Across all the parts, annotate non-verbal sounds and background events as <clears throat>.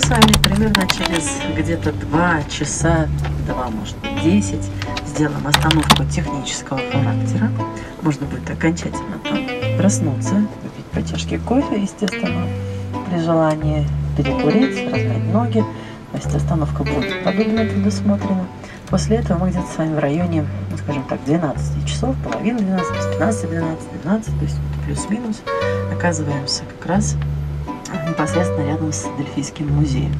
с вами примерно через где-то 2 часа, 2, может быть, 10 сделаем остановку технического характера. Можно будет окончательно там проснуться, выпить по чашке кофе, естественно, при желании перекурить, размять ноги. То есть остановка будет подобно предусмотрена. После этого мы где-то с вами в районе, ну, скажем так, 12 часов, половина 12, 15, 12, 12, то есть плюс-минус, оказываемся как раз непосредственно рядом с Дельфийским музеем.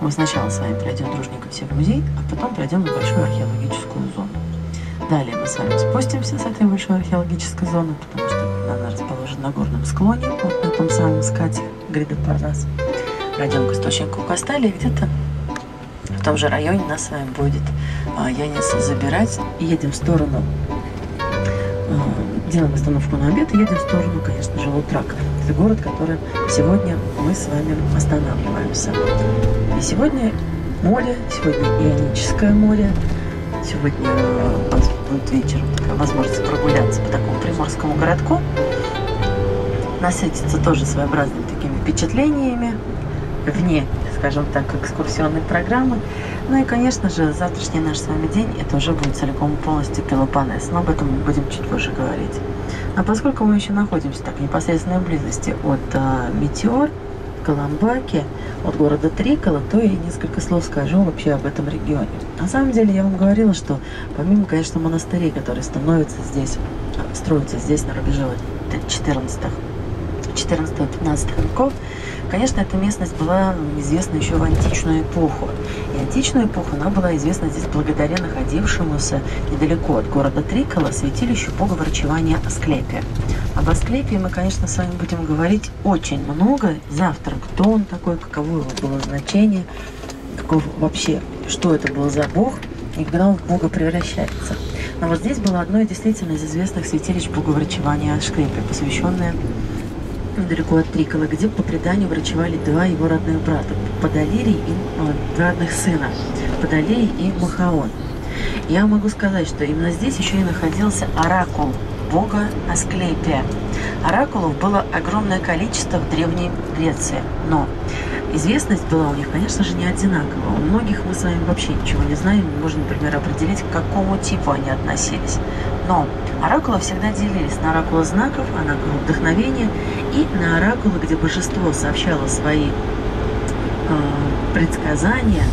Мы сначала с вами пройдем дружненько все в музей, а потом пройдем небольшую археологическую зону. Далее мы с вами спустимся с этой большой археологической зоны, потому что она расположена на горном склоне, вот на том самом скате грида Парнас. Пройдем к источнику Костали, и где-то в том же районе нас с вами будет а, Янис забирать. И едем в сторону, а, делаем остановку на обед и едем в сторону, конечно же, Лутрака. Это город, который сегодня мы с вами останавливаемся. И сегодня море, сегодня Ионическое море, сегодня нас будет вечером такая возможность прогуляться по такому приморскому городку, насытиться тоже своеобразными такими впечатлениями вне, скажем так, экскурсионной программы. Ну и, конечно же, завтрашний наш с вами день, это уже будет целиком полностью Пелопонес, но об этом мы будем чуть позже говорить. А поскольку мы еще находимся так в непосредственной близости от э, Метеор, Коломбаки, от города Трикола, то и несколько слов скажу вообще об этом регионе. На самом деле я вам говорила, что помимо, конечно, монастырей, которые становятся здесь, строятся здесь на рубеже 14 14-15 веков, конечно, эта местность была известна еще в античную эпоху. И античную эпоху она была известна здесь благодаря находившемуся недалеко от города Трикола святилищу бога врачевания Асклепия. Об Асклепии мы, конечно, с вами будем говорить очень много завтра. Кто он такой, каково его было значение, каков вообще, что это был за бог и когда он в бога превращается. Но вот здесь было одно действительно из известных святилищ боговрачевания Асклепия, посвященное недалеко от Трикола, где по преданию врачевали два его родных брата, Подолирий и э, два родных сына, Подолирий и Махаон. Я могу сказать, что именно здесь еще и находился оракул бога Асклепия. Оракулов было огромное количество в Древней Греции, но известность была у них, конечно же, не одинакова. У многих мы с вами вообще ничего не знаем, можем, например, определить, к какому типу они относились. Но оракулы всегда делились на оракулы знаков, оракулы вдохновения и на оракулы, где божество сообщало свои э, предсказания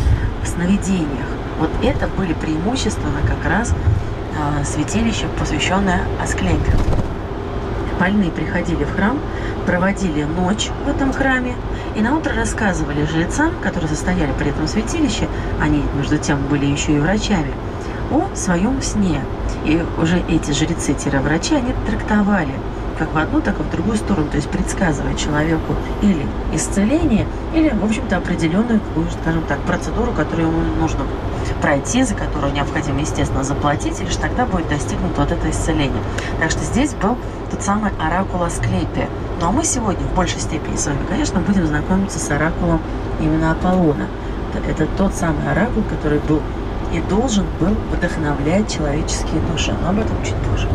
в сновидениях. Вот это были преимущественно как раз э, святилище, посвященное Асклепию. Больные приходили в храм, проводили ночь в этом храме и на утро рассказывали жрецам, которые состояли при этом святилище, они между тем были еще и врачами, о своем сне. И уже эти жрецы-врачи, они трактовали как в одну, так и в другую сторону, то есть предсказывая человеку или исцеление, или, в общем-то, определенную, скажем так, процедуру, которую ему нужно пройти, за которую необходимо, естественно, заплатить, и лишь тогда будет достигнуто вот это исцеление. Так что здесь был тот самый оракул Асклепия. Ну а мы сегодня в большей степени с вами, конечно, будем знакомиться с оракулом именно Аполлона. Это тот самый оракул, который был и должен был вдохновлять человеческие души. Но об этом чуть позже.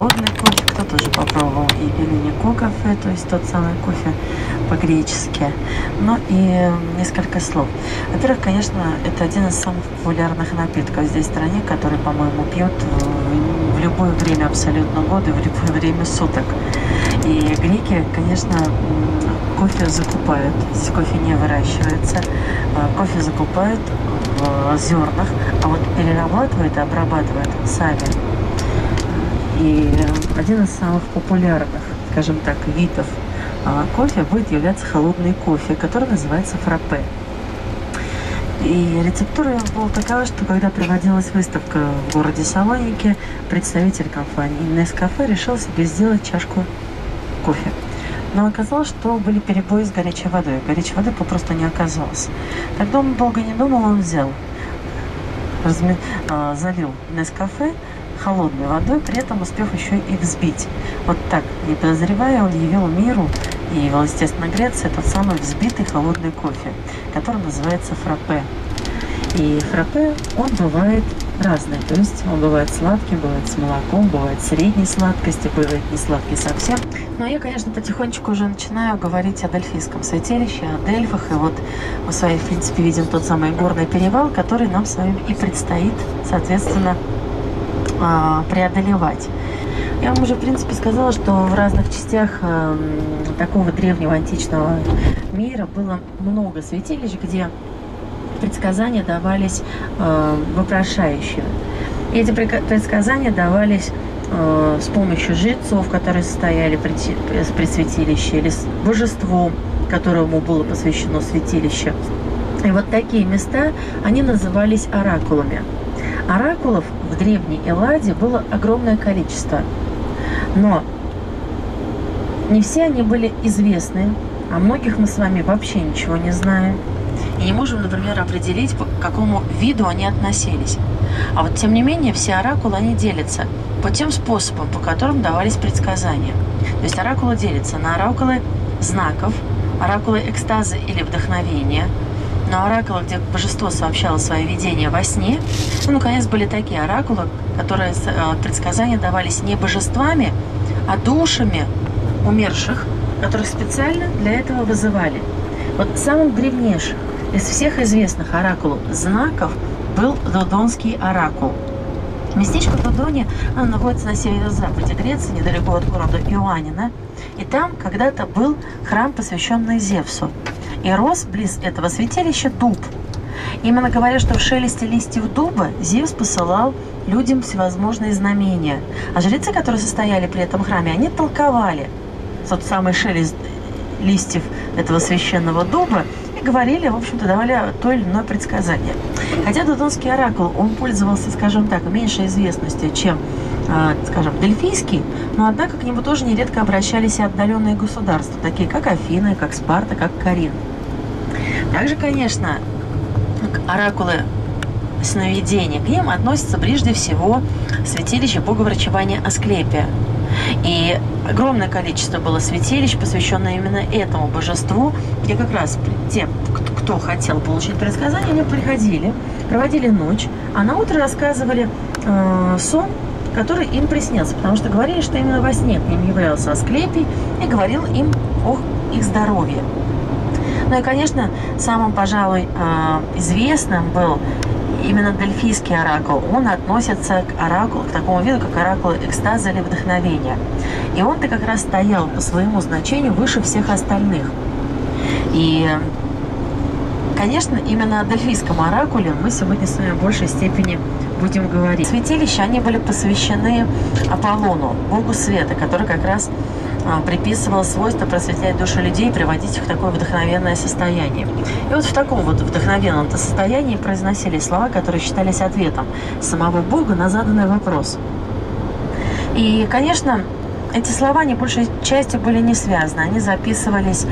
Водный кофе кто тоже попробовал и Белинико кафе, то есть тот самый кофе по-гречески. Ну и несколько слов. Во-первых, конечно, это один из самых популярных напитков здесь в стране, который, по-моему, пьют в любое время абсолютно года, в любое время суток. И греки, конечно, кофе закупают. Здесь кофе не выращивается. А, кофе закупают в зернах, а вот перерабатывают и обрабатывают сами. И один из самых популярных, скажем так, видов а, кофе будет являться холодный кофе, который называется фраппе. И рецептура была такова, что когда проводилась выставка в городе Салоники, представитель компании Nescafe решил себе сделать чашку кофе. Но оказалось, что были перебои с горячей водой. Горячей воды попросту не оказалось. Тогда он долго не думал, он взял, разми... а, залил Нескафе холодной водой, при этом успев еще и взбить. Вот так, не подозревая, он явил миру и его, естественно, Греции тот самый взбитый холодный кофе, который называется фраппе. И фраппе, он бывает разный. То есть он бывает сладкий, бывает с молоком, бывает средней сладкости, бывает не сладкий совсем. Но я, конечно, потихонечку уже начинаю говорить о Дельфийском святилище, о Дельфах. И вот мы с вами, в принципе, видим тот самый горный перевал, который нам с вами и предстоит, соответственно, а, преодолевать. Я вам уже, в принципе, сказала, что в разных частях э, такого древнего античного мира было много святилищ, где предсказания давались э, вопрошающими. И эти предсказания давались э, с помощью жрецов, которые состояли при, при святилище, или с божеством, которому было посвящено святилище. И вот такие места, они назывались оракулами. Оракулов древней Элладе было огромное количество – но не все они были известны, о многих мы с вами вообще ничего не знаем. И не можем, например, определить, к какому виду они относились. А вот, тем не менее, все оракулы, они делятся по тем способам, по которым давались предсказания. То есть оракулы делятся на оракулы знаков, оракулы экстаза или вдохновения, на оракулы, где божество сообщало свои видения во сне. Ну, наконец, были такие оракулы, которые э, предсказания давались не божествами, а душами умерших, которых специально для этого вызывали. Вот самым древнейшим из всех известных оракулов знаков был Додонский оракул. Местечко Додоне оно находится на северо-западе Греции, недалеко от города Иоаннина. И там когда-то был храм, посвященный Зевсу. И рос близ этого святилища дуб. Именно говоря, что в шелесте листьев дуба Зевс посылал людям всевозможные знамения. А жрецы, которые состояли при этом храме, они толковали тот самый шелест листьев этого священного дуба и говорили, в общем-то, давали то или иное предсказание. Хотя Дудонский оракул, он пользовался, скажем так, меньшей известностью, чем, а, скажем, Дельфийский, но, однако, к нему тоже нередко обращались и отдаленные государства, такие как Афины, как Спарта, как Карин. Также, конечно, оракулы сновидений. К ним относится прежде всего святилище боговрачевания Асклепия. И огромное количество было святилищ, посвященное именно этому божеству, где как раз те, кто хотел получить предсказание, они приходили, проводили ночь, а на утро рассказывали э, сон, который им приснился, потому что говорили, что именно во сне к ним являлся Асклепий и говорил им о их здоровье. Ну и, конечно, самым, пожалуй, э, известным был именно дельфийский оракул, он относится к оракулу, к такому виду, как оракул экстаза или вдохновения. И он-то как раз стоял по своему значению выше всех остальных. И, конечно, именно о дельфийском оракуле мы сегодня с вами в большей степени будем говорить. Святилища, они были посвящены Аполлону, богу света, который как раз а, приписывал свойство просветлять души людей приводить их в такое вдохновенное состояние. И вот в таком вот вдохновенном состоянии произносили слова, которые считались ответом самого Бога на заданный вопрос. И, конечно, эти слова не большей частью были не связаны. Они записывались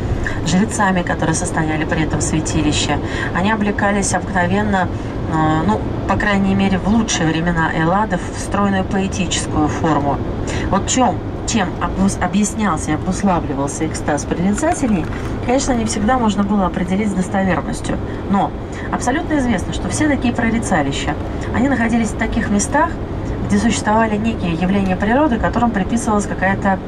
жрецами, которые состояли при этом святилище. Они облекались обыкновенно, а, ну, по крайней мере, в лучшие времена Элладов в стройную поэтическую форму. Вот в чем чем объяснялся и обуславливался экстаз прорицателей, конечно, не всегда можно было определить с достоверностью. Но абсолютно известно, что все такие прорицалища, они находились в таких местах, где существовали некие явления природы, которым приписывалась какая-то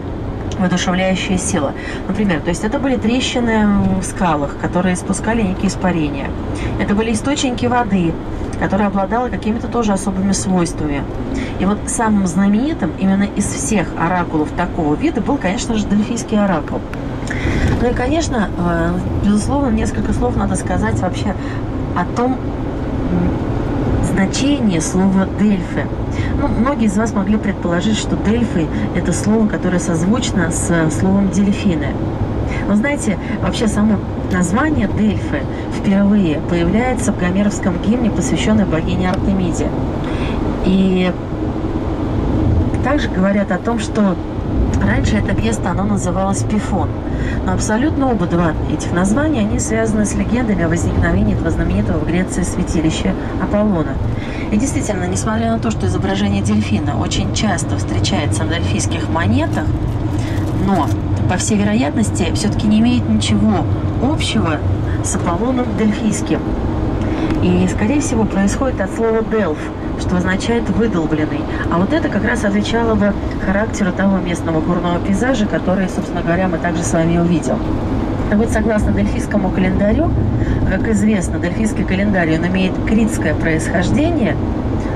воодушевляющая сила. Например, то есть это были трещины в скалах, которые спускали некие испарения. Это были источники воды, которая обладала какими-то тоже особыми свойствами. И вот самым знаменитым именно из всех оракулов такого вида был, конечно же, Дельфийский оракул. Ну и, конечно, э, безусловно, несколько слов надо сказать вообще о том значении слова «дельфы». Ну, многие из вас могли предположить, что «дельфы» – это слово, которое созвучно с словом «дельфины». Вы знаете, вообще само название Дельфы впервые появляется в гомеровском гимне, посвященном богине Артемиде. И также говорят о том, что раньше это место, оно называлось Пифон. Но абсолютно оба два этих названия, они связаны с легендами о возникновении этого знаменитого в Греции святилища Аполлона. И действительно, несмотря на то, что изображение дельфина очень часто встречается на дельфийских монетах, но по всей вероятности, все-таки не имеет ничего общего с Аполлоном Дельфийским. И, скорее всего, происходит от слова «делф», что означает «выдолбленный». А вот это как раз отвечало бы характеру того местного горного пейзажа, который, собственно говоря, мы также с вами увидим. Так вот, согласно дельфийскому календарю, как известно, дельфийский календарь, он имеет критское происхождение.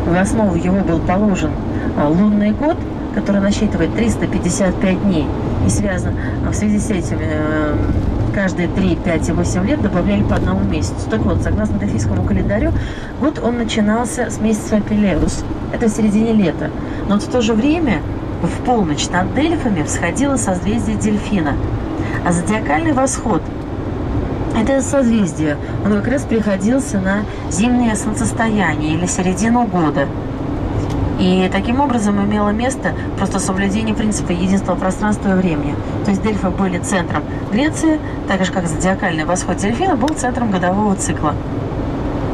В основу его был положен а, лунный год, который насчитывает 355 дней. И связан а, в связи с этим э, каждые 3, 5 и 8 лет добавляли по одному месяцу. Так вот, согласно дельфийскому календарю, год он начинался с месяца Апелеус. Это в середине лета. Но в то же время в полночь над Дельфами всходило созвездие Дельфина. А зодиакальный восход – это созвездие. Он как раз приходился на зимнее солнцестояние или середину года. И таким образом имело место просто соблюдение принципа единства пространства и времени. То есть Дельфы были центром Греции, так же как зодиакальный восход дельфина был центром годового цикла.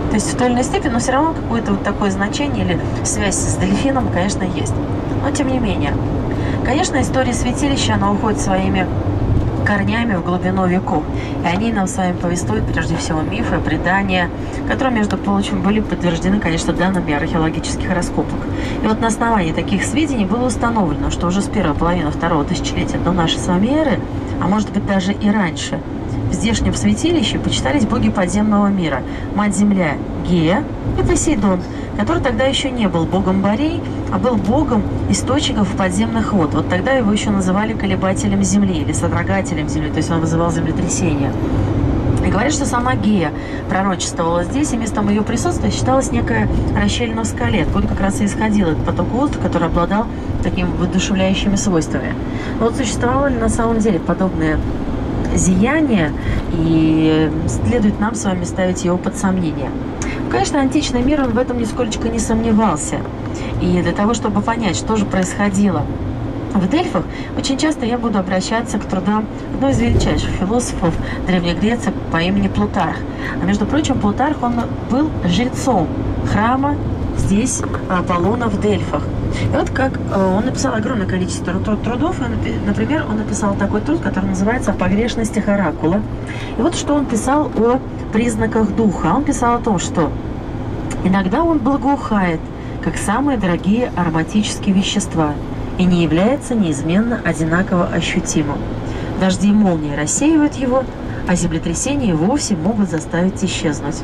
То есть в той или иной степени, но все равно какое-то вот такое значение или связь с дельфином, конечно, есть. Но тем не менее. Конечно, история святилища, она уходит своими корнями в глубину веков. И они нам с вами повествуют прежде всего мифы, предания, которые, между прочим, были подтверждены, конечно, данными археологических раскопок. И вот на основании таких сведений было установлено, что уже с первой половины второго тысячелетия до нашей с вами эры, а может быть даже и раньше, в здешнем святилище почитались боги подземного мира, мать-земля Гея и Посейдон – который тогда еще не был богом Борей, а был богом источников подземных вод. Вот тогда его еще называли колебателем земли или содрогателем земли, то есть он вызывал землетрясения. И говорят, что сама Гея пророчествовала здесь, и местом ее присутствия считалась некая расщелина в скале, откуда как раз и исходил этот поток воздуха, который обладал такими воодушевляющими свойствами. Но вот существовало ли на самом деле подобное зияние, и следует нам с вами ставить его под сомнение. Конечно, античный мир, он в этом нисколько не сомневался. И для того, чтобы понять, что же происходило в Дельфах, очень часто я буду обращаться к трудам одной из величайших философов Древней Греции по имени Плутарх. А между прочим, Плутарх, он был жрецом храма здесь, Аполлона в Дельфах. И вот как э, он написал огромное количество трудов. Например, он написал такой труд, который называется «О погрешностях оракула». И вот что он писал о признаках духа. Он писал о том, что иногда он благоухает, как самые дорогие ароматические вещества, и не является неизменно одинаково ощутимым. Дожди и молнии рассеивают его, а землетрясения вовсе могут заставить исчезнуть.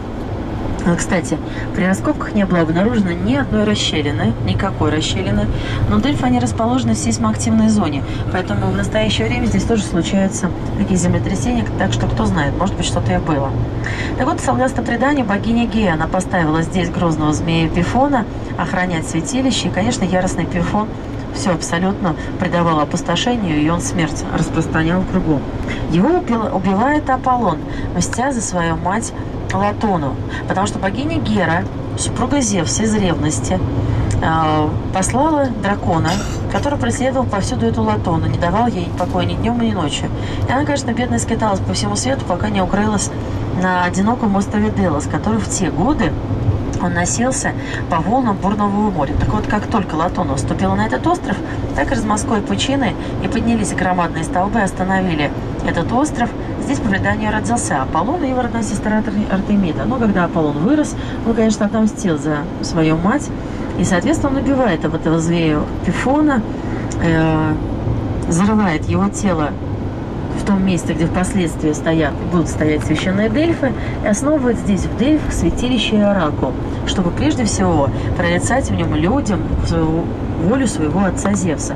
А, кстати, при раскопках не было обнаружено ни одной расщелины, никакой расщелины, но дельфы они расположены в сейсмоактивной зоне, поэтому в настоящее время здесь тоже случаются такие землетрясения, так что кто знает, может быть что-то и было. Так вот, согласно преданию, богиня Гея, она поставила здесь грозного змея Пифона охранять святилище, и, конечно, яростный Пифон все абсолютно придавал опустошению, и он смерть распространял кругом. Его убивает Аполлон, мстя за свою мать Латону, потому что богиня Гера, супруга Зевса из ревности, а, послала дракона, который преследовал повсюду эту Латону, не давал ей покоя ни днем, ни ночью. И она, конечно, бедная скиталась по всему свету, пока не укрылась на одиноком острове Делос, который в те годы он носился по волнам бурного моря. Так вот, как только Латона вступила на этот остров, так из морской пучины и поднялись громадные столбы остановили этот остров. Здесь преданию родился Аполлон и его родная сестра Артемида. Но когда Аполлон вырос, он, конечно, отомстил за свою мать. И, соответственно, он убивает этого зверя Пифона, э, зарывает его тело в том месте, где впоследствии стоят будут стоять священные дельфы, и основывает здесь, в Дельфах, святилище оракул, чтобы прежде всего прорицать в нем людям свою, волю своего отца Зевса.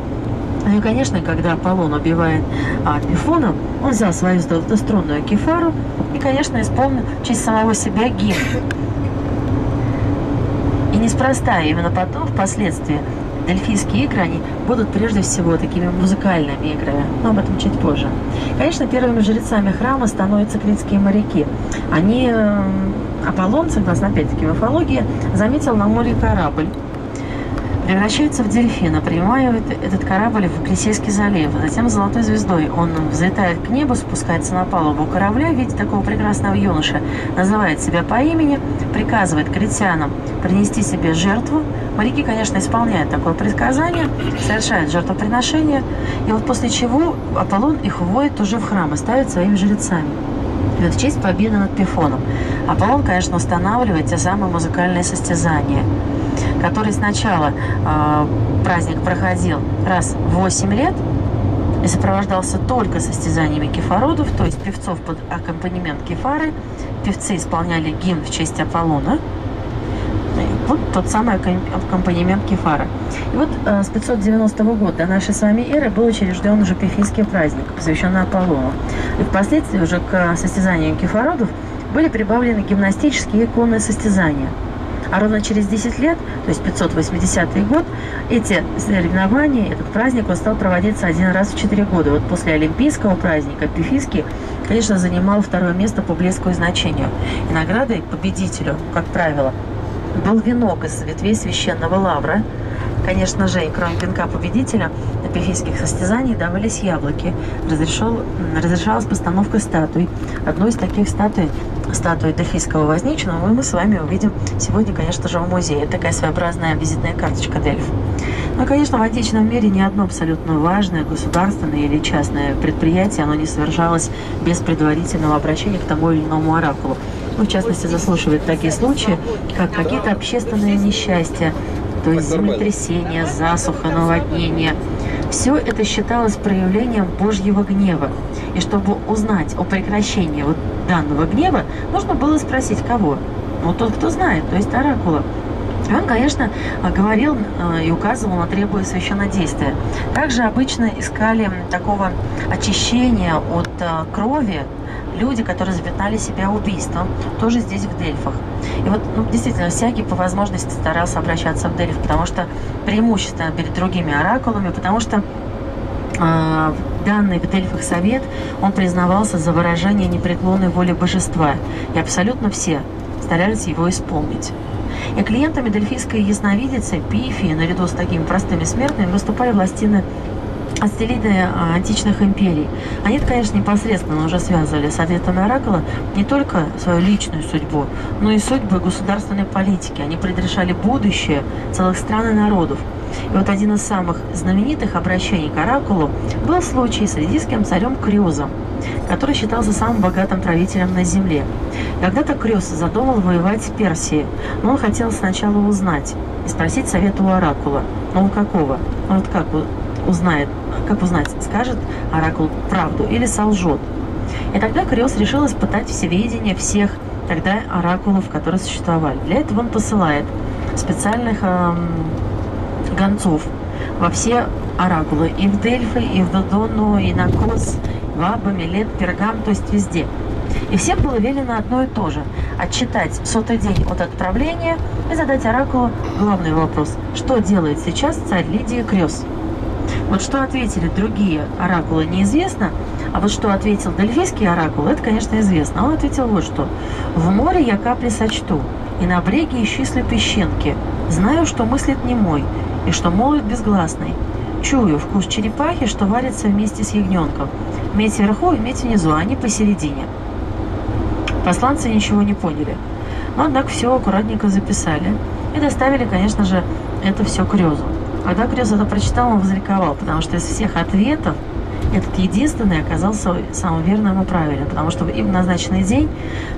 Ну и, конечно, когда Аполлон убивает а, Пифона, он взял свою струнную кефару и, конечно, исполнил в честь самого себя гимн. И неспроста, именно потом, впоследствии, Дельфийские игры, они будут прежде всего такими музыкальными играми, но об этом чуть позже. Конечно, первыми жрецами храма становятся критские моряки. Они, э, Аполлон, согласно опять-таки мифологии, заметил на море корабль, превращается в дельфина, принимает этот корабль в Клисейский залив. Затем золотой звездой он взлетает к небу, спускается на палубу корабля, видит такого прекрасного юноша, называет себя по имени, приказывает критянам принести себе жертву. Моряки, конечно, исполняют такое приказание, совершают жертвоприношение, и вот после чего Аполлон их вводит уже в храм и ставит своими жрецами. в честь победы над Пифоном. Аполлон, конечно, устанавливает те самые музыкальные состязания, которые сначала э, праздник проходил раз в 8 лет и сопровождался только состязаниями кефародов, то есть певцов под аккомпанемент кефары. Певцы исполняли гимн в честь Аполлона – вот тот самый аккомпанемент кефара. И вот э, с 590 года нашей с вами эры был учрежден уже пифийский праздник, посвященный Аполлону. И впоследствии уже к состязанию кефародов были прибавлены гимнастические и конные состязания. А ровно через 10 лет, то есть 580 год, эти соревнования, этот праздник, он стал проводиться один раз в 4 года. Вот после Олимпийского праздника Пифийский, конечно, занимал второе место по блеску и значению. И наградой победителю, как правило, был венок из ветвей священного лавра. Конечно же, и кроме венка победителя на пифийских состязаний давались яблоки. Разрешал, разрешалась постановка статуй. Одной из таких статуй, статуи Дельфийского возничного, мы, мы с вами увидим сегодня, конечно же, в музее. Это такая своеобразная визитная карточка Дельф. Но, конечно, в античном мире ни одно абсолютно важное государственное или частное предприятие, оно не совершалось без предварительного обращения к тому или иному оракулу ну, в частности, заслушивают такие случаи, как какие-то общественные несчастья, то есть землетрясения, засуха, наводнения. Все это считалось проявлением Божьего гнева. И чтобы узнать о прекращении вот данного гнева, нужно было спросить кого? Ну, тот, кто знает, то есть оракула. Он, конечно, говорил э, и указывал на требуя священнодействия. Также обычно искали такого очищения от э, крови, люди, которые запятнали себя убийством, тоже здесь в Дельфах. И вот ну, действительно всякий по возможности старался обращаться в Дельф, потому что преимущественно перед другими оракулами, потому что э, данный в Дельфах совет, он признавался за выражение непреклонной воли божества, и абсолютно все старались его исполнить. И клиентами дельфийской ясновидицы Пифи, наряду с такими простыми смертными, выступали властины отстелители а, античных империй. Они, конечно, непосредственно уже связывали с ответами Оракула не только свою личную судьбу, но и судьбы государственной политики. Они предрешали будущее целых стран и народов. И вот один из самых знаменитых обращений к Оракулу был случай с лидийским царем Крюзом, который считался самым богатым правителем на земле. Когда-то Крюз задумал воевать с Персией, но он хотел сначала узнать и спросить совета у Оракула. Ну, какого? Вот как узнает, как узнать, скажет оракул правду или солжет. И тогда Криос решил испытать всеведение всех тогда оракулов, которые существовали. Для этого он посылает специальных эм, гонцов во все оракулы, и в Дельфы, и в Додону, и на Кос, в Аба, Милет, Пергам, то есть везде. И всем было велено одно и то же – отчитать сотый день от отправления и задать оракулу главный вопрос – что делает сейчас царь Лидия Крёс? Вот что ответили другие оракулы, неизвестно. А вот что ответил Дельфийский оракул, это, конечно, известно. Он ответил вот что. «В море я капли сочту, и на бреге исчислю песчинки. Знаю, что мыслит не мой, и что молвит безгласный. Чую вкус черепахи, что варится вместе с ягненком. Медь вверху и медь внизу, а не посередине». Посланцы ничего не поняли. Но, однако, все аккуратненько записали. И доставили, конечно же, это все к Резу. Когда Крёс это прочитал, он возликовал, потому что из всех ответов этот единственный оказался самым верным и правильным, потому что в назначенный день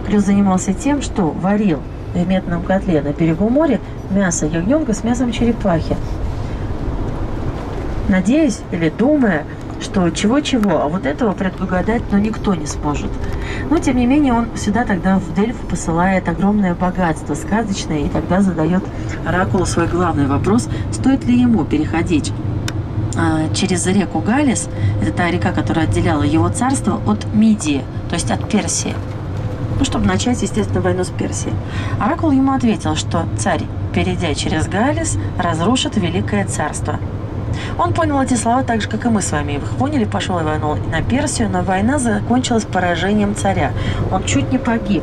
Крёс занимался тем, что варил в медном котле на берегу моря мясо ягненка с мясом черепахи. Надеюсь или думая, что чего-чего, а вот этого предугадать, но никто не сможет. Но, тем не менее, он всегда тогда в Дельфу посылает огромное богатство сказочное, и тогда задает Оракулу свой главный вопрос, стоит ли ему переходить а, через реку Галис, это та река, которая отделяла его царство от Мидии, то есть от Персии, ну, чтобы начать, естественно, войну с Персией. Оракул ему ответил, что царь, перейдя через Галис, разрушит великое царство – он понял эти слова так же, как и мы с вами. Их поняли, пошел и войну на Персию, но война закончилась поражением царя. Он чуть не погиб.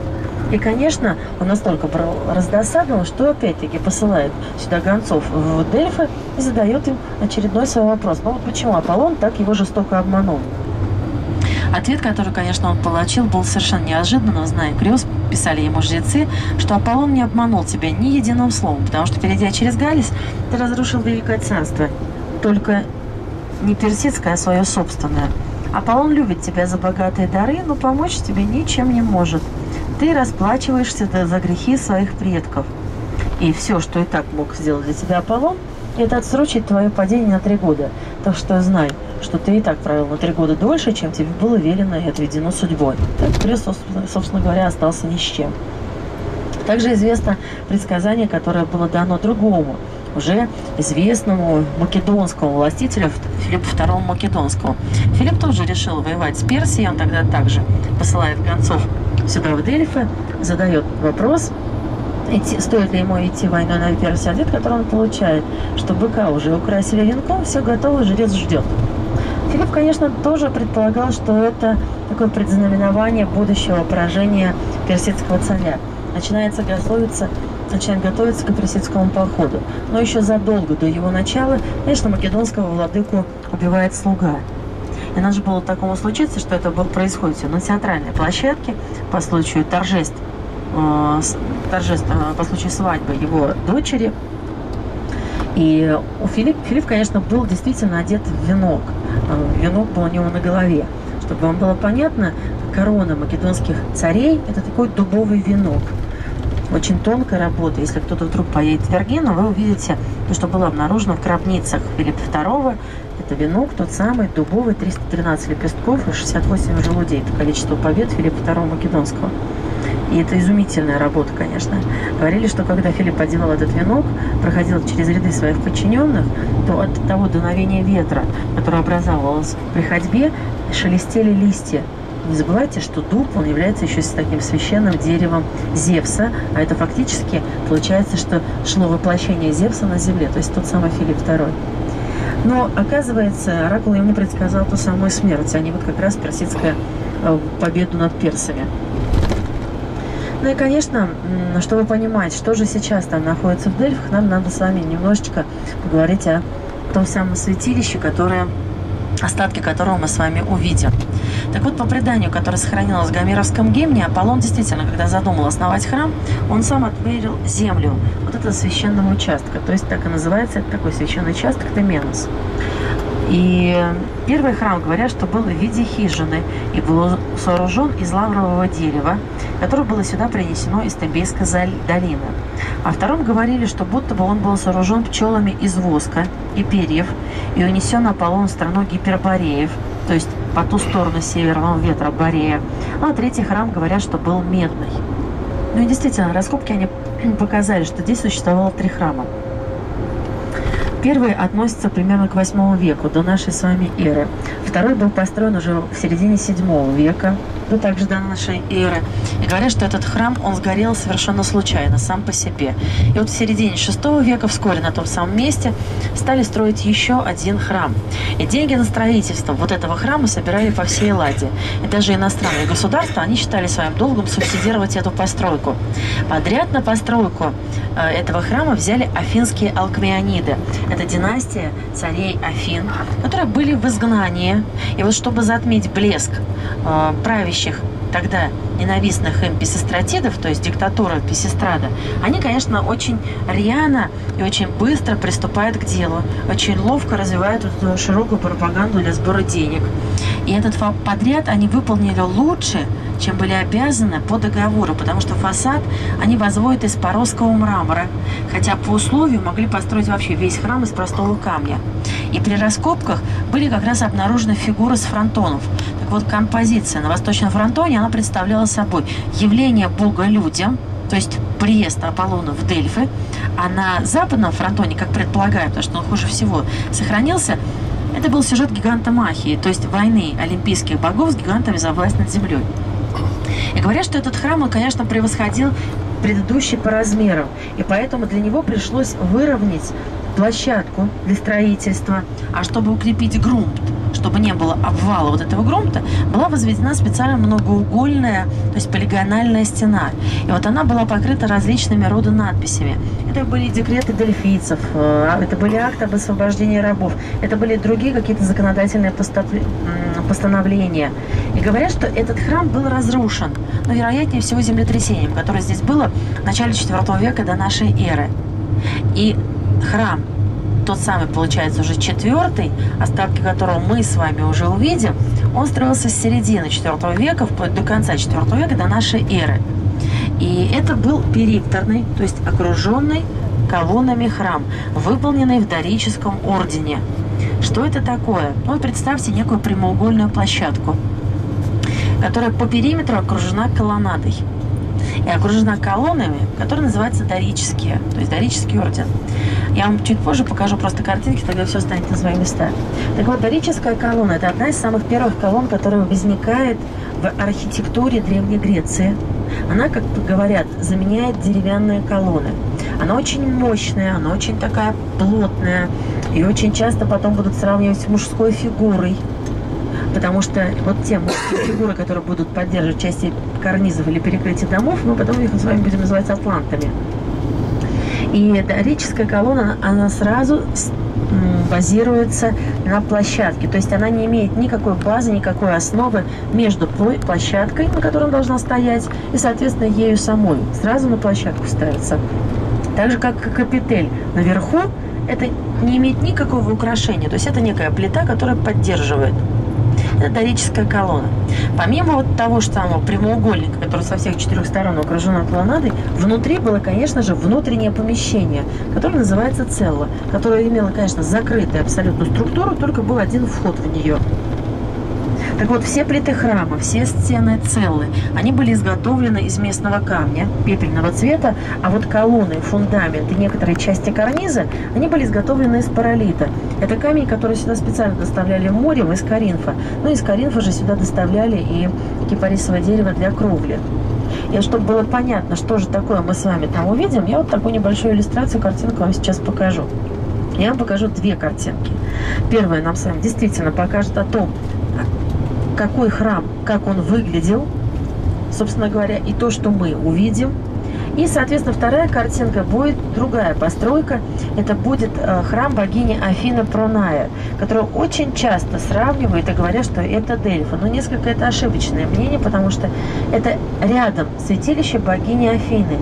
И, конечно, он настолько был раздосадован, что опять-таки посылает сюда гонцов в Дельфы и задает им очередной свой вопрос. Ну вот почему Аполлон так его жестоко обманул? Ответ, который, конечно, он получил, был совершенно неожиданным, зная Крёс, писали ему жрецы, что Аполлон не обманул тебя ни единым словом, потому что, перейдя через Галис, ты разрушил Великое Царство только не персидское, а свое собственное. Аполлон любит тебя за богатые дары, но помочь тебе ничем не может. Ты расплачиваешься за грехи своих предков. И все, что и так мог сделать для тебя Аполлон, это отсрочить твое падение на три года. Так что знай, что ты и так провел на три года дольше, чем тебе было велено и отведено судьбой. Так ты, собственно говоря, остался ни с чем. Также известно предсказание, которое было дано другому, уже известному македонскому властителю Филиппу II Македонскому. Филипп тоже решил воевать с Персией, он тогда также посылает гонцов сюда, в Дельфы, задает вопрос, идти, стоит ли ему идти войной на Персию, ответ, который он получает, что быка уже украсили венком, все готово, жрец ждет. Филипп, конечно, тоже предполагал, что это такое предзнаменование будущего поражения персидского царя. Начинается готовиться начинает готовиться к персидскому походу. Но еще задолго до его начала, конечно, македонского владыку убивает слуга. И надо же было такому случиться, что это было, происходит все на театральной площадке по случаю торжеств, э, торжеств э, по случаю свадьбы его дочери. И у Филипп, Филипп, конечно, был действительно одет в венок. Э, венок был у него на голове. Чтобы вам было понятно, корона македонских царей – это такой дубовый венок. Очень тонкая работа. Если кто-то вдруг поедет в Вергину, вы увидите то, что было обнаружено в гробницах Филиппа II это венок, тот самый дубовый, 313 лепестков и 68 желудей. Это количество побед Филиппа II Македонского. И это изумительная работа, конечно. Говорили, что когда Филипп одевал этот венок, проходил через ряды своих подчиненных, то от того дуновения ветра, которое образовалось при ходьбе, шелестели листья. Не забывайте, что дуб, он является еще с таким священным деревом Зевса, а это фактически получается, что шло воплощение Зевса на земле, то есть тот самый Филипп II. Но, оказывается, Оракул ему предсказал ту самую смерть, а не вот как раз персидская э, победу над персами. Ну и, конечно, чтобы понимать, что же сейчас там находится в Дельфах, нам надо с вами немножечко поговорить о том самом святилище, которое остатки которого мы с вами увидим. Так вот, по преданию, которое сохранилось в Гомеровском гимне, Аполлон действительно, когда задумал основать храм, он сам отмерил землю вот этого священного участка. То есть так и называется, это такой священный участок, это Менос. И первый храм, говорят, что был в виде хижины и был сооружен из лаврового дерева, которое было сюда принесено из Тебейской долины. О втором говорили, что будто бы он был сооружен пчелами из воска и перьев и унесен Аполлон в страну Гипербореев, то есть по ту сторону северного ветра Борея. А третий храм, говорят, что был медный. Ну и действительно, раскопки они <clears throat> показали, что здесь существовало три храма. Первый относится примерно к 8 веку, до нашей с вами эры. Второй был построен уже в середине 7 века, до также до нашей эры. И говорят, что этот храм, он сгорел совершенно случайно, сам по себе. И вот в середине 6 века, вскоре на том самом месте, стали строить еще один храм. И деньги на строительство вот этого храма собирали по всей Ладе. И даже иностранные государства, они считали своим долгом субсидировать эту постройку. Подряд на постройку этого храма взяли афинские алкмеониды. Это династия царей Афин, которые были в изгнании. И вот чтобы затмить блеск э, правящих тогда ненавистных им писестратидов, то есть диктатура Писестрада, они, конечно, очень рьяно и очень быстро приступают к делу, очень ловко развивают эту широкую пропаганду для сбора денег. И этот подряд они выполнили лучше, чем были обязаны по договору, потому что фасад они возводят из поросского мрамора, хотя по условию могли построить вообще весь храм из простого камня. И при раскопках были как раз обнаружены фигуры с фронтонов. Так вот, композиция на Восточном фронтоне, она представляла собой явление Бога людям, то есть приезд Аполлона в Дельфы, а на западном фронтоне, как предполагают, потому что он хуже всего сохранился, это был сюжет гиганта Махии, то есть войны олимпийских богов с гигантами за власть над землей. И говорят, что этот храм, он, конечно, превосходил предыдущий по размерам, и поэтому для него пришлось выровнять площадку для строительства, а чтобы укрепить грунт, чтобы не было обвала вот этого грунта, была возведена специально многоугольная, то есть полигональная стена. И вот она была покрыта различными рода надписями. Это были декреты дельфийцев, э, это были акты об освобождении рабов, это были другие какие-то законодательные постановления. И говорят, что этот храм был разрушен, но вероятнее всего землетрясением, которое здесь было в начале IV века до нашей эры. И храм тот самый, получается, уже четвертый, остатки которого мы с вами уже увидим, он строился с середины IV века вплоть до конца IV века, до нашей эры. И это был перикторный, то есть окруженный колоннами храм, выполненный в дорическом ордене. Что это такое? Ну, представьте некую прямоугольную площадку, которая по периметру окружена колоннадой и окружена колоннами, которые называются дорические, то есть дорический орден. Я вам чуть позже покажу просто картинки, тогда все станет на свои места. Так вот, дорическая колонна – это одна из самых первых колонн, которая возникает в архитектуре Древней Греции. Она, как говорят, заменяет деревянные колонны. Она очень мощная, она очень такая плотная. И очень часто потом будут сравнивать с мужской фигурой. Потому что вот те мужские фигуры, которые будут поддерживать части карнизов или перекрытия домов, мы потом их с вами будем называть атлантами. И дорическая колонна, она сразу базируется на площадке. То есть она не имеет никакой базы, никакой основы между площадкой, на которой она должна стоять, и, соответственно, ею самой. Сразу на площадку ставится. Так же, как капитель наверху, это не имеет никакого украшения. То есть это некая плита, которая поддерживает дорическая колонна. Помимо вот того же самого прямоугольника, который со всех четырех сторон окружен колоннадой, внутри было, конечно же, внутреннее помещение, которое называется целла, которое имело, конечно, закрытую абсолютную структуру, только был один вход в нее. Так вот, все плиты храма, все стены целы, они были изготовлены из местного камня, пепельного цвета, а вот колонны, фундамент и некоторые части карниза, они были изготовлены из паралита. Это камень, который сюда специально доставляли морем из Каринфа. Ну, из Каринфа же сюда доставляли и кипарисовое дерево для кровли. И чтобы было понятно, что же такое мы с вами там увидим, я вот такую небольшую иллюстрацию, картинку вам сейчас покажу. Я вам покажу две картинки. Первая нам с вами действительно покажет о том, какой храм, как он выглядел, собственно говоря, и то, что мы увидим. И, соответственно, вторая картинка будет другая постройка. Это будет э, храм богини Афина Проная, которую очень часто сравнивают и говорят, что это Дельфа. Но несколько это ошибочное мнение, потому что это рядом святилище богини Афины.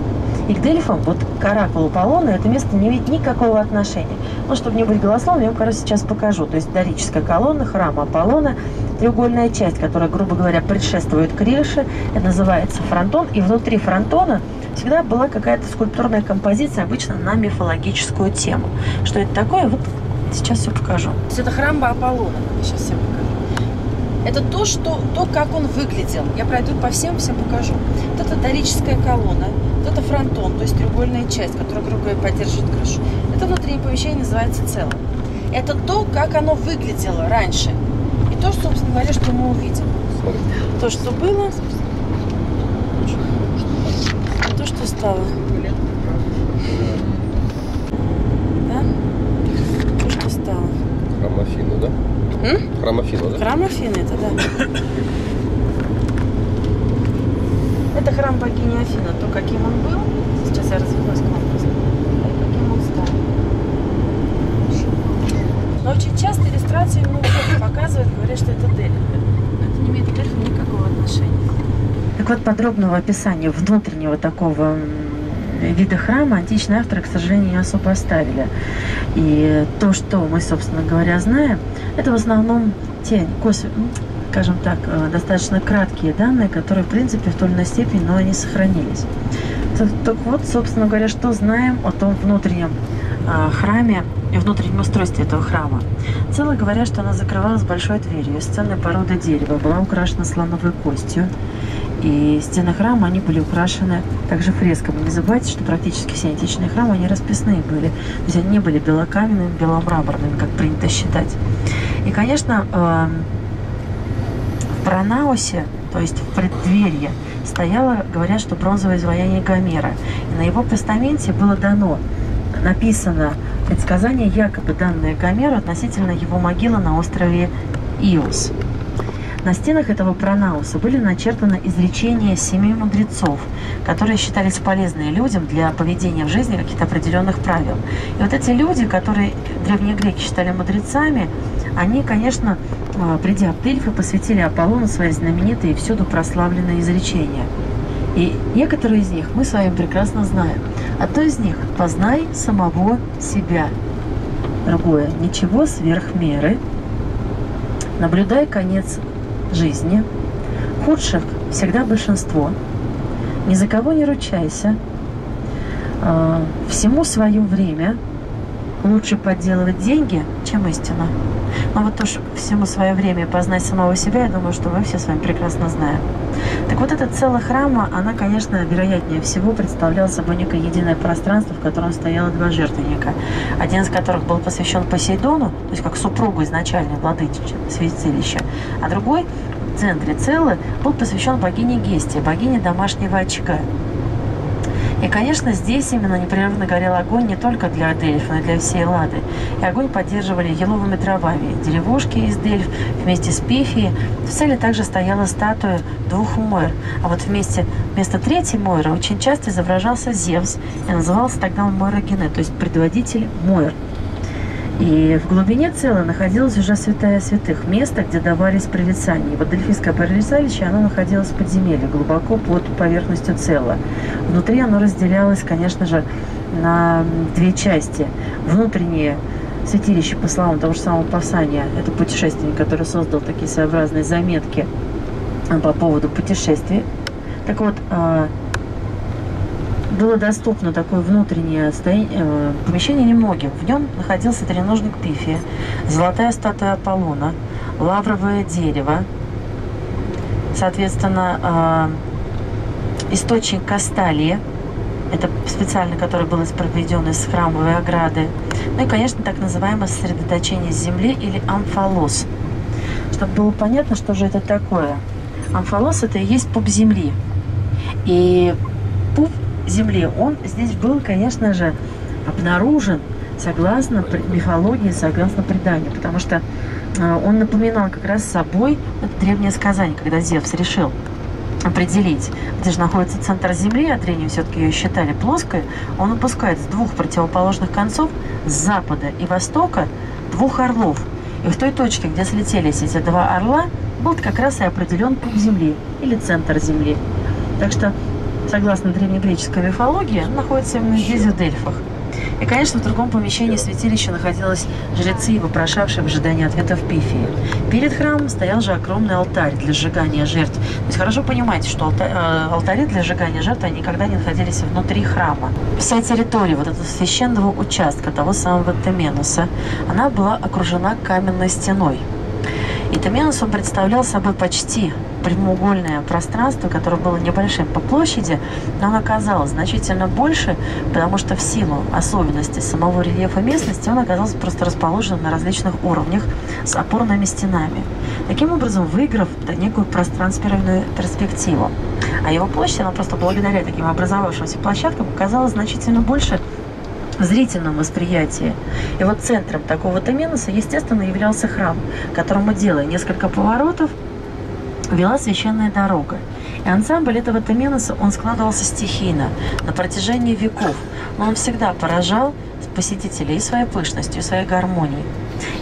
И к Дельфам, вот к оракулу Полона, это место не имеет никакого отношения. Ну, чтобы не быть голословным, я вам как сейчас покажу. То есть дорическая колонна храма Аполлона, треугольная часть, которая, грубо говоря, предшествует крыше, это называется фронтон, и внутри фронтона всегда была какая-то скульптурная композиция, обычно на мифологическую тему. Что это такое, вот сейчас все покажу. То есть это храм Аполлона, сейчас все покажу. Это то, что, то, как он выглядел. Я пройду по всем, всем покажу. Вот это дорическая колонна, вот это фронтон, то есть треугольная часть, которая, говоря, поддерживает крышу. Это внутреннее помещение называется целым. Это то, как оно выглядело раньше. И то, собственно говоря, что мы увидим. То, что было, то, что стало. Да? То, что стало. Храм Афины, да? М? Храм Афины, да? Храм Афины, это да. Это храм богини Афина, то, каким он был. Сейчас я развернусь к вам просто. Каким он стал. Но очень часто иллюстрации ну, показывают, говорят, что это Дельфи. Это не имеет к Дельфи никакого отношения. Так вот, подробного описания внутреннего такого вида храма античные авторы, к сожалению, не особо оставили. И то, что мы, собственно говоря, знаем, это в основном те косвенные, скажем так, э, достаточно краткие данные, которые, в принципе, в той или иной степени, но они сохранились. Так, вот, собственно говоря, что знаем о том внутреннем э, храме и внутреннем устройстве этого храма. Цело говорят, что она закрывалась большой дверью из ценной породы дерева, была украшена слоновой костью. И стены храма, они были украшены также фресками. Не забывайте, что практически все античные храмы, они расписные были. То есть они не были белокаменными, беломраморными, как принято считать. И, конечно, э, Пронаусе, то есть в преддверии, стояло, говорят, что бронзовое изваяние Гомера. И на его постаменте было дано, написано предсказание, якобы данное Гомеру относительно его могилы на острове Иос. На стенах этого пронауса были начертаны изречения семи мудрецов, которые считались полезными людям для поведения в жизни каких-то определенных правил. И вот эти люди, которые древние греки считали мудрецами, они, конечно, а, придя в Дельфы, посвятили Аполлону свои знаменитые и всюду прославленные изречения. И некоторые из них мы с вами прекрасно знаем. Одно из них – «Познай самого себя». другое. Ничего сверх меры. Наблюдай конец жизни. Худших всегда большинство. Ни за кого не ручайся. А, всему свое время. Лучше подделывать деньги, чем истину. Но вот то, что всему свое время познать самого себя, я думаю, что мы все с вами прекрасно знаем. Так вот, эта целая храма, она, конечно, вероятнее всего представляла собой некое единое пространство, в котором стояло два жертвенника. Один из которых был посвящен Посейдону, то есть как супругу изначальной владычицы святилища, а другой в центре целы был посвящен богине Гесте, богине домашнего очага. И, конечно, здесь именно непрерывно горел огонь не только для Дельфа, но и для всей Лады. И огонь поддерживали еловыми травами. Деревушки из Дельф вместе с Пифией. В цели также стояла статуя двух Мойр. А вот вместе, вместо третьей Мойры очень часто изображался Зевс. И назывался тогда он Мойрогене, то есть предводитель Мойр. И в глубине цела находилась уже святая святых, место, где давались прорицания. Вот Дельфийское прорицалище, оно находилось в подземелье, глубоко под поверхностью цела. Внутри оно разделялось, конечно же, на две части. Внутреннее святилище, по словам того же самого Пасания, это путешественник, который создал такие своеобразные заметки по поводу путешествий. Так вот, а, было доступно такое внутреннее э, помещение немногим. В нем находился треножник Пифия, золотая статуя Аполлона, лавровое дерево, соответственно, э, источник Касталии, это специально, который был проведен из храмовой ограды. Ну и, конечно, так называемое сосредоточение земли или амфалос. Чтобы было понятно, что же это такое. Амфалос – это и есть пуп земли. И пуп Земли, он здесь был, конечно же, обнаружен согласно мифологии, согласно преданию, потому что э, он напоминал как раз собой это древнее сказание, когда Зевс решил определить, где же находится центр Земли, а древние все-таки ее считали плоской, он выпускает с двух противоположных концов, с запада и востока, двух орлов. И в той точке, где слетелись эти два орла, был как раз и определен путь Земли или центр Земли. Так что согласно древнегреческой мифологии, находится именно здесь, в Дельфах. И, конечно, в другом помещении святилища находились жрецы, вопрошавшие в ожидании ответов Пифии. Перед храмом стоял же огромный алтарь для сжигания жертв. То есть хорошо понимаете, что алтарь, э, алтари для сжигания жертв они никогда не находились внутри храма. Вся территория вот этого священного участка, того самого Теменуса, она была окружена каменной стеной. И Теменус он представлял собой почти прямоугольное пространство, которое было небольшим по площади, но оно оказалось значительно больше, потому что в силу особенностей самого рельефа местности он оказался просто расположен на различных уровнях с опорными стенами. Таким образом, выиграв некую пространственную перспективу. А его площадь, она просто благодаря таким образовавшимся площадкам оказалась значительно больше в зрительном восприятии. И вот центром такого Теменуса, естественно, являлся храм, которому, делая несколько поворотов, вела священная дорога. И ансамбль этого Теменуса, он складывался стихийно на протяжении веков, но он всегда поражал посетителей своей пышностью, своей гармонией.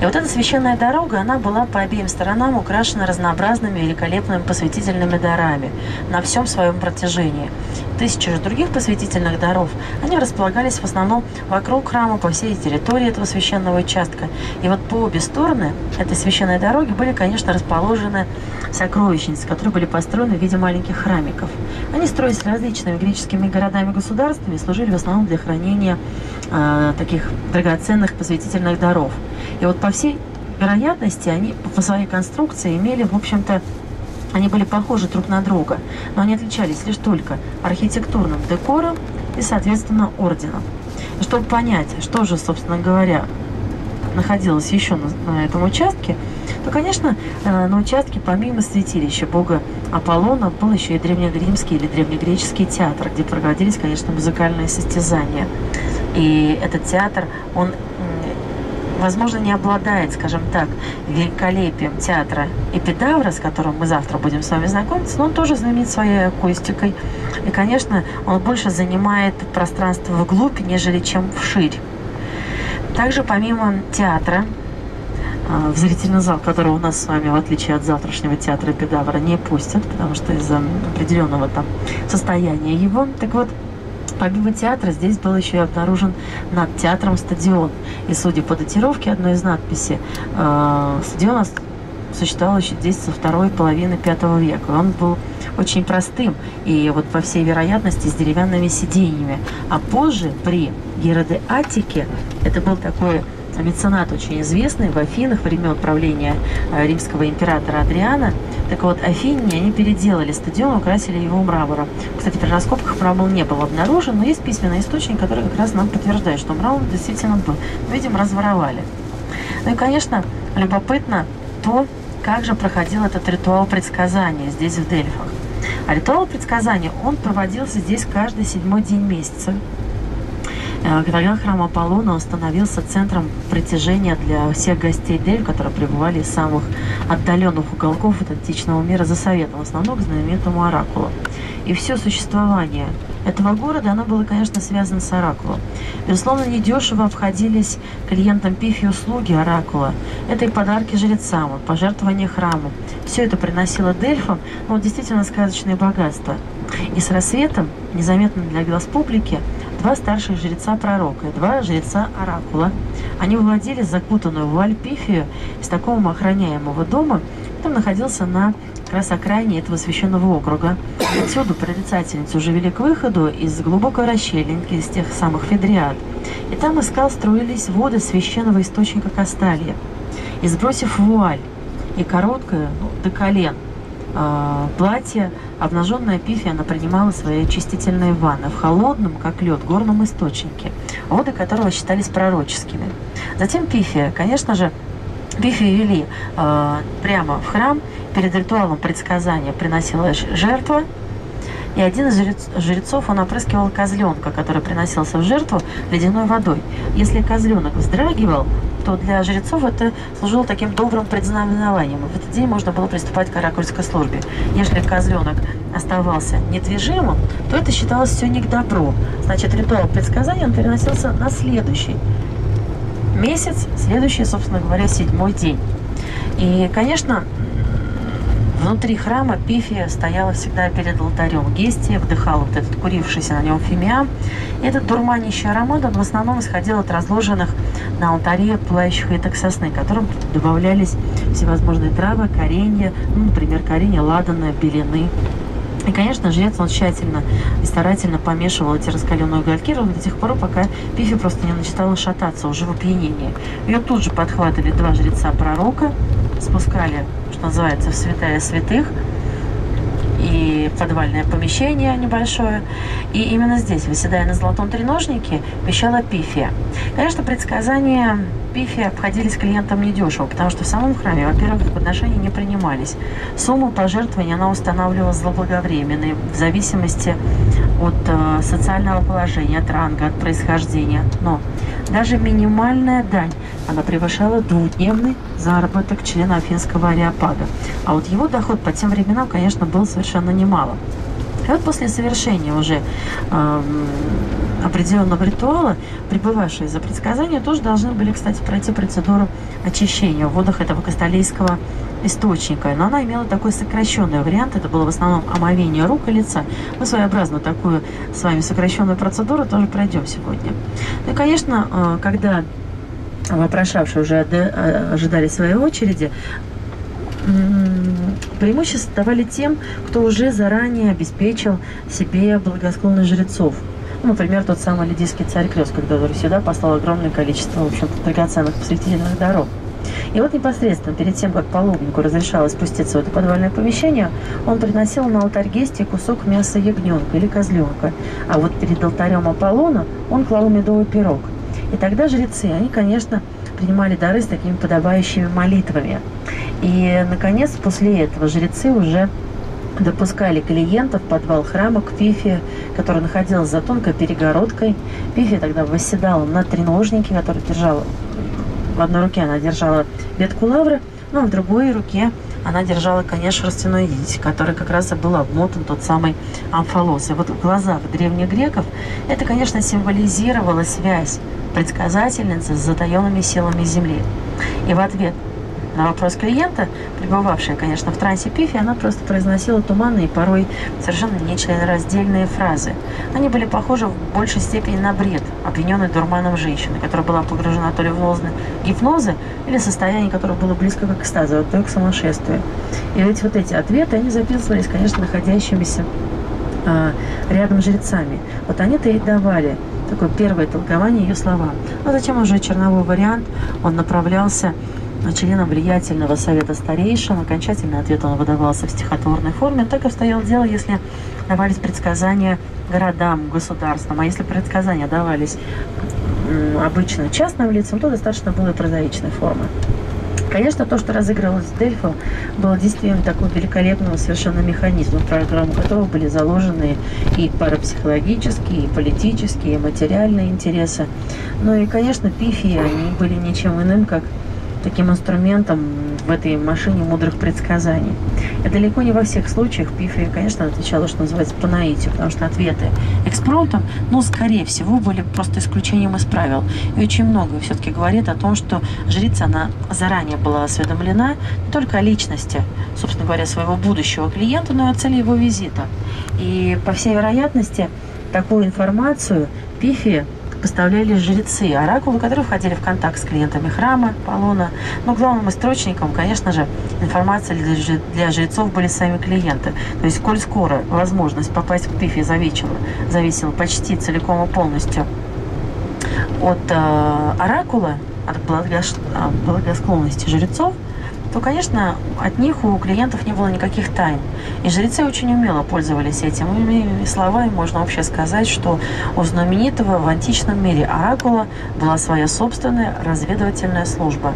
И вот эта священная дорога, она была по обеим сторонам украшена разнообразными великолепными посвятительными дарами на всем своем протяжении. Тысячи же других посвятительных даров, они располагались в основном вокруг храма по всей территории этого священного участка. И вот по обе стороны этой священной дороги были, конечно, расположены сокровищницы, которые были построены в виде маленьких храмиков. Они строились различными греческими городами-государствами и служили в основном для хранения э, таких драгоценных посвятительных даров. И вот по всей вероятности они по своей конструкции имели, в общем-то, они были похожи друг на друга, но они отличались лишь только архитектурным декором и, соответственно, орденом. Чтобы понять, что же, собственно говоря, находилось еще на, на этом участке, то, конечно, э, на участке помимо святилища бога Аполлона был еще и древнеримский или древнегреческий театр, где проводились, конечно, музыкальные состязания. И этот театр, он возможно, не обладает, скажем так, великолепием театра Эпидавра, с которым мы завтра будем с вами знакомиться, но он тоже знаменит своей акустикой. И, конечно, он больше занимает пространство вглубь, нежели чем вширь. Также помимо театра, а, в зрительный зал, который у нас с вами, в отличие от завтрашнего театра Эпидавра, не пустят, потому что из-за определенного там состояния его. Так вот, Помимо театра, здесь был еще и обнаружен над театром стадион. И судя по датировке одной из надписей, э, стадион существовал еще здесь со второй половины пятого века. Он был очень простым и вот по всей вероятности с деревянными сиденьями. А позже при Героде Аттике это был такой меценат очень известный в Афинах времен правления э, римского императора Адриана. Так вот, Афине они переделали стадион, украсили его мрамором. Кстати, при раскопках мрамор не был обнаружен, но есть письменный источник, который как раз нам подтверждает, что мрамор действительно был. Видимо, разворовали. Ну и, конечно, любопытно то, как же проходил этот ритуал предсказания здесь, в Дельфах. А ритуал предсказания, он проводился здесь каждый седьмой день месяца. Э, когда храм Аполлона становился центром притяжения для всех гостей Дель, которые пребывали из самых отдаленных уголков античного мира за советом, в основном к знаменитому оракулу. И все существование этого города, оно было, конечно, связано с Оракулом. Безусловно, недешево обходились клиентам Пифи услуги Оракула. Это и подарки жрецам, и пожертвования храму. Все это приносило Дельфам ну, действительно сказочное богатство. И с рассветом, незаметно для глаз публики, два старших жреца пророка и два жреца Оракула. Они владели закутанную в Альпифию из такого охраняемого дома, там находился на как раз окраине этого священного округа. Отсюда прорицательницу уже вели к выходу из глубокой расщелинки, из тех самых Федриад. И там из скал струились воды священного источника Касталья. И сбросив вуаль и короткое, ну, до колен, э, платье, обнаженная Пифия, она принимала свои очистительные ванны в холодном, как лед, горном источнике, воды которого считались пророческими. Затем Пифия, конечно же, Пифию вели э, прямо в храм, перед ритуалом предсказания приносилась жертва, и один из жрецов, он опрыскивал козленка, который приносился в жертву ледяной водой. Если козленок вздрагивал, то для жрецов это служило таким добрым предзнаменованием. В этот день можно было приступать к оракульской службе. Если козленок оставался недвижимым, то это считалось все не к добру. Значит, ритуал предсказания он переносился на следующий месяц, следующий, собственно говоря, седьмой день. И, конечно, внутри храма Пифия стояла всегда перед алтарем. Гестия вдыхала вот этот курившийся на нем фимиам. Этот дурманящий аромат, он в основном исходил от разложенных на алтаре пылающих веток сосны, которым добавлялись всевозможные травы, коренья, ну, например, коренья ладана, белины, и, конечно, жрец, он тщательно и старательно помешивал эти раскаленные угольки ровно до тех пор, пока Пифи просто не начала шататься уже в опьянении. Ее тут же подхватывали два жреца пророка, спускали, называется, в святая святых – и подвальное помещение небольшое. И именно здесь, выседая на золотом треножнике, вещала Пифия. Конечно, предсказания Пифия обходились клиентам недешево, потому что в самом храме, во-первых, подношения не принимались. Сумму пожертвований она устанавливала заблаговременной, в зависимости от э, социального положения, от ранга, от происхождения. Но даже минимальная дань, она превышала двухдневный заработок члена Афинского ареопага. А вот его доход по тем временам, конечно, был совершенно немало. И вот после совершения уже определенного ритуала, пребывавшие за предсказания тоже должны были, кстати, пройти процедуру очищения в водах этого касталийского источника. Но она имела такой сокращенный вариант. Это было в основном омовение рук и лица. Мы своеобразно такую с вами сокращенную процедуру тоже пройдем сегодня. Ну и, конечно, э, когда вопрошавшие уже э, ожидали своей очереди, преимущество давали тем, кто уже заранее обеспечил себе благосклонных жрецов. Ну, например, тот самый лидийский царь Крёс, когда сюда послал огромное количество, в общем-то, драгоценных посвятительных даров. И вот непосредственно перед тем, как паломнику разрешалось спуститься в это подвальное помещение, он приносил на алтарь Гестии кусок мяса ягненка или козленка. А вот перед алтарем Аполлона он клал медовый пирог. И тогда жрецы, они, конечно, принимали дары с такими подобающими молитвами. И, наконец, после этого жрецы уже допускали клиентов в подвал храма к Пифе, который находился за тонкой перегородкой. Пифи тогда восседала на треножнике, который держала в одной руке она держала ветку лавры, ну а в другой руке она держала, конечно, шерстяной нить, который как раз и был обмотан тот самый амфалос. И вот в глазах древних греков это, конечно, символизировало связь предсказательницы с затаенными силами Земли. И в ответ На вопрос клиента, пребывавшая, конечно, в трансе Пифи, она просто произносила туманные, порой совершенно нечленораздельные фразы. Они были похожи в большей степени на бред, обвиненный дурманом женщины, которая была погружена то ли в лозны гипноза, или состояние, которое было близко к экстазу, то к сумасшествию. И ведь вот эти ответы, они записывались, конечно, находящимися а, рядом жрецами. Вот они-то и давали такое первое толкование ее словам. Ну, зачем уже черновой вариант? Он направлялся членом влиятельного совета старейшин. Окончательный ответ он выдавался в стихотворной форме. Так и обстояло дело, если давались предсказания городам, государствам. А если предсказания давались обычно частным лицам, то достаточно было и прозаичной формы. Конечно, то, что разыгрывалось в Дельфо, было действием такого великолепного совершенно механизма, в программу которого были заложены и парапсихологические, и политические, и материальные интересы. Ну и, конечно, пифи, они были ничем иным, как таким инструментом в этой машине мудрых предсказаний. И далеко не во всех случаях Пифия, конечно, отвечала, что называется, по наитию, потому что ответы экспромтом, ну, скорее всего, были просто исключением из правил. И очень многое все-таки говорит о том, что жрица, она заранее была осведомлена не только о личности, собственно говоря, своего будущего клиента, но и о цели его визита. И, по всей вероятности, такую информацию Пифия поставляли жрецы, оракулы, которые входили в контакт с клиентами храма, Полона. Но главным источником, конечно же, информации для жрецов были сами клиенты. То есть, коль скоро возможность попасть к Пифе зависела, зависела почти целиком и полностью от э, оракула, от благосклонности жрецов, то, конечно, от них у клиентов не было никаких тайн. И жрецы очень умело пользовались этим. И словами можно вообще сказать, что у знаменитого в античном мире оракула была своя собственная разведывательная служба.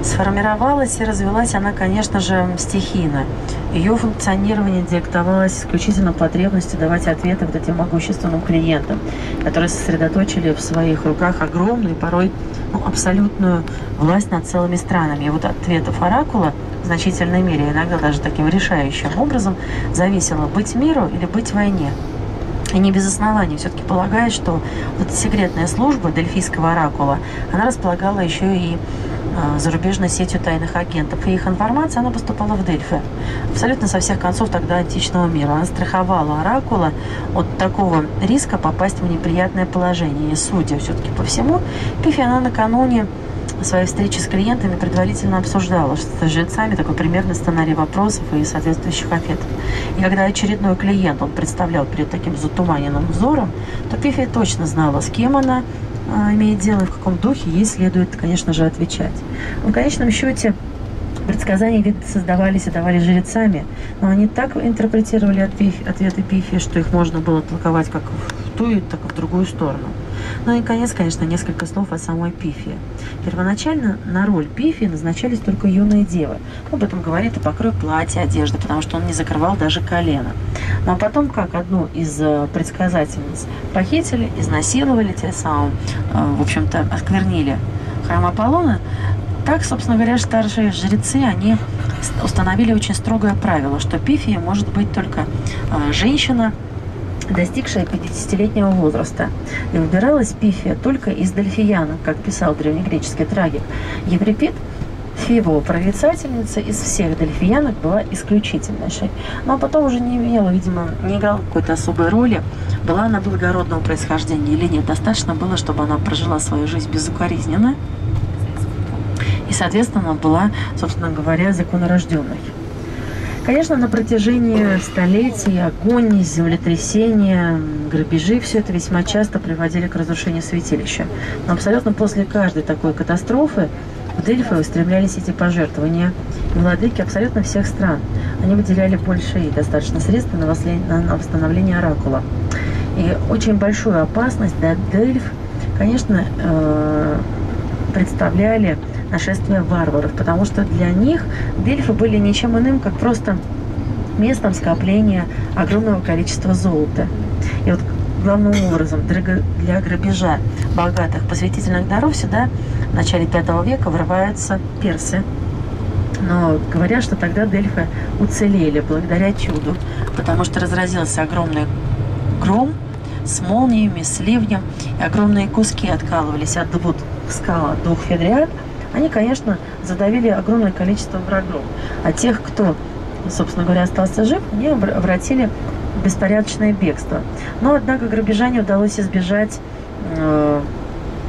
Сформировалась и развилась она, конечно же, стихийно. Ее функционирование диктовалось исключительно потребностью давать ответы вот этим могущественным клиентам, которые сосредоточили в своих руках огромную, порой ну, абсолютную власть над целыми странами. И вот ответов оракула в значительной мере, иногда даже таким решающим образом, зависело быть миру или быть войне. И не без оснований все-таки полагает, что вот секретная служба Дельфийского оракула, она располагала еще и зарубежной сетью тайных агентов. И их информация, она поступала в Дельфи. Абсолютно со всех концов тогда античного мира. Она страховала оракула от такого риска попасть в неприятное положение. И судя все-таки по всему, Пифи, она накануне своей встречи с клиентами предварительно обсуждала с жильцами такой примерный сценарий вопросов и соответствующих ответов. И когда очередной клиент он представлял перед таким затуманенным взором, то Пифия точно знала, с кем она имеет дело, в каком духе ей следует, конечно же, отвечать. В конечном счете, Предсказания ведь создавались и давали жрецами, но они так интерпретировали ответы Пифи, что их можно было толковать как в ту, так и в другую сторону. Ну и, конец, конечно, несколько слов о самой Пифе. Первоначально на роль Пифи назначались только юные девы. Об этом говорит и покрой платья, одежды, потому что он не закрывал даже колено. Ну а потом, как одну из э, предсказательниц похитили, изнасиловали, тем самым, э, в общем-то, осквернили храм Аполлона, так, собственно говоря, старшие жрецы, они установили очень строгое правило, что пифия может быть только э, женщина, достигшая 50-летнего возраста. И выбиралась пифия только из дельфиянок, как писал древнегреческий трагик. Еврипид Фивова, прорицательница из всех дельфиянок, была исключительнейшей. Но потом уже не имела, видимо, не играла какой-то особой роли. Была она благородного происхождения или нет. Достаточно было, чтобы она прожила свою жизнь безукоризненно и, соответственно, была, собственно говоря, законорожденной. Конечно, на протяжении столетий огонь, землетрясения, грабежи, все это весьма часто приводили к разрушению святилища. Но абсолютно после каждой такой катастрофы в Дельфы устремлялись эти пожертвования. Владыки абсолютно всех стран. Они выделяли больше и достаточно средств на восстановление оракула. И очень большую опасность для Дельф, конечно, э, представляли нашествия варваров, потому что для них дельфы были ничем иным, как просто местом скопления огромного количества золота. И вот главным образом для грабежа богатых посвятительных даров сюда в начале V века врываются персы. Но говорят, что тогда Дельфы уцелели благодаря чуду, потому что разразился огромный гром с молниями, с ливнем, и огромные куски откалывались от двух скал, от двух федриат – они, конечно, задавили огромное количество врагов. А тех, кто, собственно говоря, остался жив, они обратили беспорядочное бегство. Но, однако, грабежане удалось избежать э,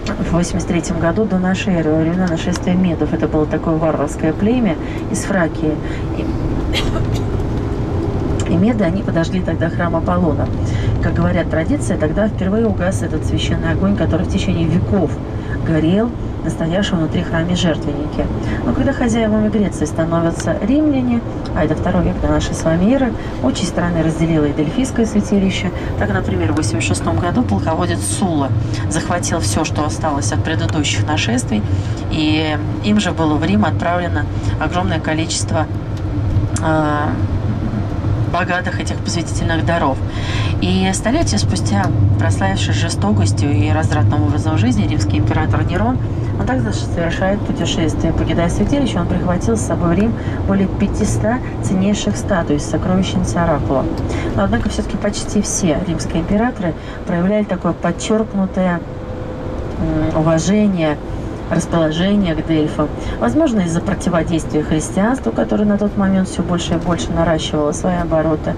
в 83 году до нашей эры, во времена нашествия медов. Это было такое варварское племя из Фракии. И, и меды, они подожгли тогда храм Аполлона. Как говорят традиции, тогда впервые угас этот священный огонь, который в течение веков горел настоящем внутри храме жертвенники. Но когда хозяевами Греции становятся римляне, а это второй век до нашей с вами эры, очень страны разделило и Дельфийское святилище. Так, например, в 86 году полководец Сула захватил все, что осталось от предыдущих нашествий, и им же было в Рим отправлено огромное количество э, богатых этих посвятительных даров. И столетия спустя, прославившись жестокостью и развратным образом жизни, римский император Нерон он также совершает путешествие. Покидая святилище, он прихватил с собой в Рим более 500 ценнейших статуй с сокровищницы Оракула. Но, однако, все-таки почти все римские императоры проявляли такое подчеркнутое уважение расположение к Дельфам. Возможно, из-за противодействия христианству, которое на тот момент все больше и больше наращивало свои обороты.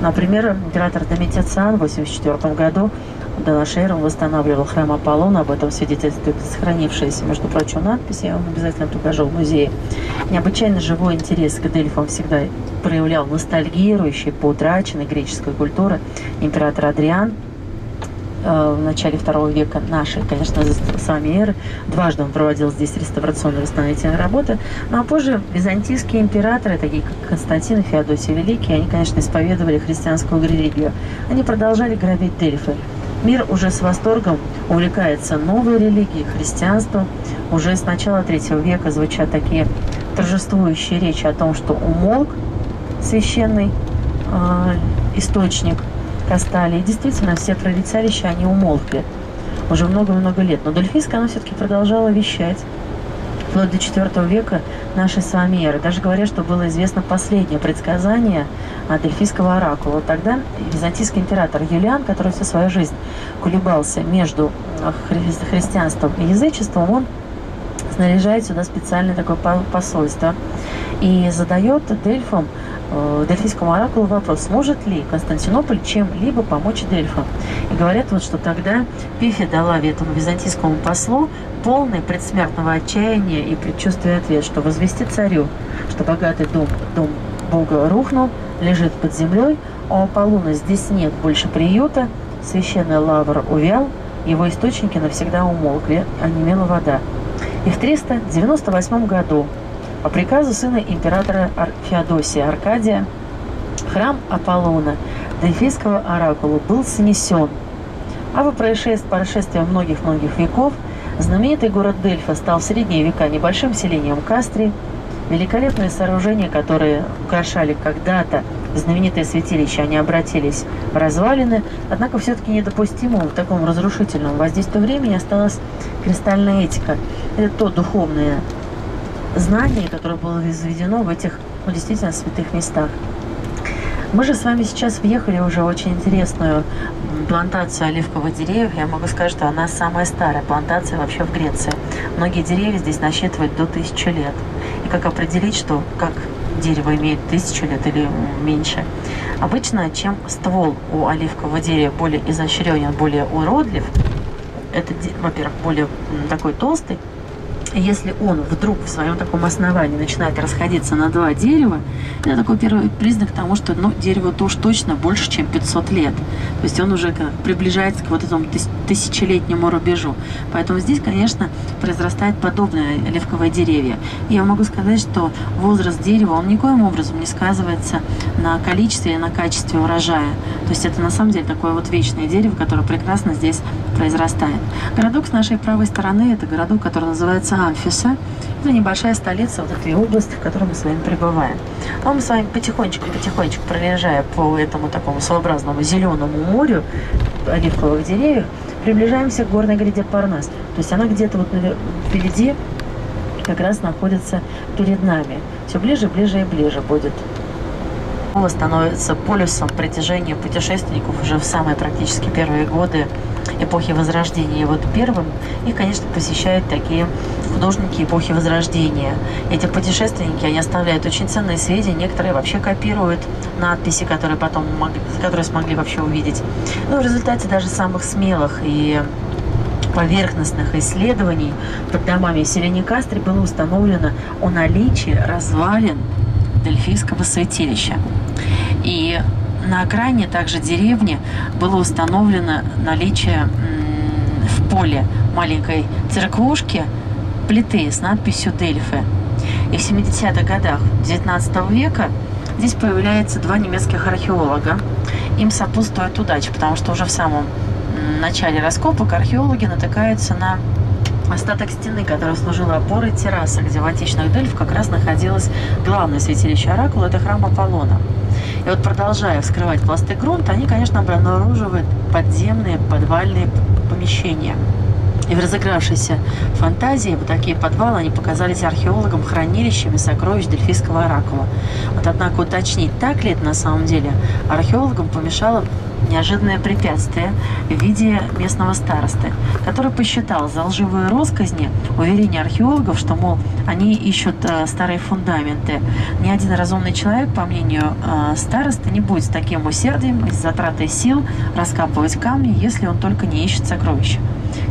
Например, император Домитициан в 1984 году эры восстанавливал храм Аполлона, об этом свидетельствует сохранившаяся, между прочим, надпись, я вам обязательно покажу в музее. Необычайно живой интерес к Дельфам всегда проявлял ностальгирующий по утраченной греческой культуре император Адриан, э, в начале второго века нашей, конечно, с вами эры. Дважды он проводил здесь реставрационные восстановительные работы. Ну а позже византийские императоры, такие как Константин и Феодосий Великий, они, конечно, исповедовали христианскую религию. Они продолжали грабить Дельфы. Мир уже с восторгом увлекается новой религией, христианством. Уже с начала третьего века звучат такие торжествующие речи о том, что умолк священный э, источник. И действительно, все прорицалища, они умолкли уже много-много лет. Но Дельфийская, она все-таки продолжала вещать вплоть до IV века нашей с вами эры. Даже говорят, что было известно последнее предсказание Дельфийского оракула. Тогда византийский император Юлиан, который всю свою жизнь колебался между хри христианством и язычеством, он снаряжает сюда специальное такое посольство и задает Дельфам Дельфийскому оракулу вопрос, сможет ли Константинополь чем-либо помочь Дельфам. И говорят, вот, что тогда Пифи дала этому византийскому послу полный предсмертного отчаяния и предчувствия ответ, что возвести царю, что богатый дом, дом Бога рухнул, лежит под землей, а у Аполлона здесь нет больше приюта, священный лавр увял, его источники навсегда умолкли, а немела вода. И в 398 году по приказу сына императора Феодосия Аркадия храм Аполлона Дельфийского оракула был снесен, а по прошествии многих-многих веков знаменитый город Дельфа стал в средние века небольшим селением Кастрии, великолепные сооружения, которые украшали когда-то знаменитое святилище, они обратились в развалины, однако все-таки недопустимым в таком разрушительном воздействии времени осталась кристальная этика. Это то духовное знание, которое было возведено в этих ну, действительно святых местах. Мы же с вами сейчас въехали уже в очень интересную плантацию оливковых деревьев. Я могу сказать, что она самая старая плантация вообще в Греции. Многие деревья здесь насчитывают до тысячи лет. И как определить, что как дерево имеет тысячу лет или меньше? Обычно, чем ствол у оливкового дерева более изощренен, более уродлив, это, во-первых, более такой толстый, если он вдруг в своем таком основании начинает расходиться на два дерева, это такой первый признак тому, что ну, дерево-то уж точно больше, чем 500 лет. То есть он уже приближается к вот этому тысячелетнему рубежу. Поэтому здесь, конечно, произрастает подобное оливковое деревья. И я могу сказать, что возраст дерева, он никоим образом не сказывается на количестве и на качестве урожая. То есть это на самом деле такое вот вечное дерево, которое прекрасно здесь произрастает. Городок с нашей правой стороны, это городок, который называется Амфиса. Это небольшая столица вот этой области, в которой мы с вами пребываем. А мы с вами потихонечку-потихонечку проезжая по этому такому своеобразному зеленому морю оливковых деревьев, приближаемся к горной гряде Парнас. То есть она где-то вот впереди как раз находится перед нами. Все ближе, ближе и ближе будет становится полюсом притяжения путешественников уже в самые практически первые годы эпохи Возрождения. Вот первым их, конечно, посещают такие художники эпохи Возрождения. Эти путешественники, они оставляют очень ценные сведения, некоторые вообще копируют надписи, которые потом могли, которые смогли вообще увидеть. Ну, в результате даже самых смелых и поверхностных исследований под домами в селении было установлено о наличии развалин Дельфийского святилища. И на окраине также деревни было установлено наличие в поле маленькой церквушки плиты с надписью «Дельфы». И в 70-х годах 19 века здесь появляются два немецких археолога. Им сопутствует удача, потому что уже в самом начале раскопок археологи натыкаются на остаток стены, которая служила опорой террасы, где в античных Дельф как раз находилось главное святилище Оракула, это храм Аполлона. И вот продолжая вскрывать пласты грунта, они, конечно, обнаруживают подземные подвальные помещения. И в разыгравшейся фантазии вот такие подвалы они показались археологам хранилищами сокровищ Дельфийского оракула. Вот однако уточнить, так ли это на самом деле, археологам помешало неожиданное препятствие в виде местного старосты, который посчитал за лживые росказни уверение археологов, что, мол, они ищут э, старые фундаменты. Ни один разумный человек, по мнению э, старосты, не будет с таким усердием и с затратой сил раскапывать камни, если он только не ищет сокровища.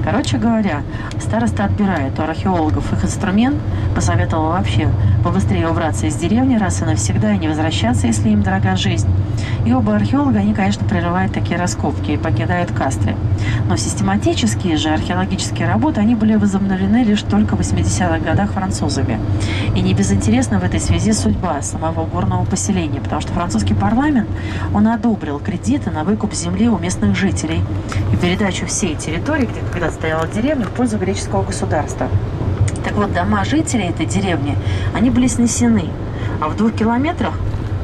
Короче говоря, староста отбирает у археологов их инструмент, посоветовал вообще побыстрее убраться из деревни раз и навсегда и не возвращаться, если им дорога жизнь. И оба археолога, они, конечно, прерывают такие раскопки и покидают Кастры. Но систематические же археологические работы, они были возобновлены лишь только в 80-х годах французами. И не безинтересна в этой связи судьба самого горного поселения, потому что французский парламент, он одобрил кредиты на выкуп земли у местных жителей и передачу всей территории, где когда стояла деревня, в пользу греческого государства. Так вот, дома жителей этой деревни, они были снесены. А в двух километрах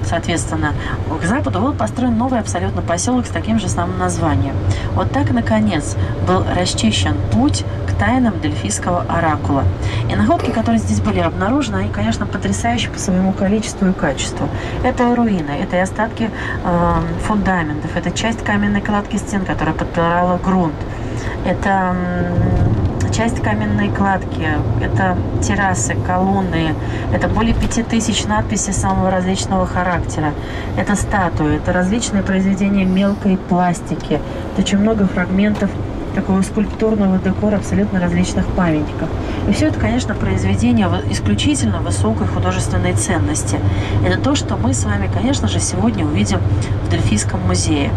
соответственно, к западу был построен новый абсолютно поселок с таким же самым названием. Вот так, наконец, был расчищен путь к тайнам Дельфийского оракула. И находки, которые здесь были обнаружены, они, конечно, потрясающие по своему количеству и качеству. Это и руины, это и остатки э, фундаментов, это часть каменной кладки стен, которая подпирала грунт. Это часть каменной кладки, это террасы, колонны, это более пяти тысяч надписей самого различного характера, это статуи, это различные произведения мелкой пластики, это очень много фрагментов такого скульптурного декора абсолютно различных памятников. И все это, конечно, произведение исключительно высокой художественной ценности. Это то, что мы с вами, конечно же, сегодня увидим в Дельфийском музее,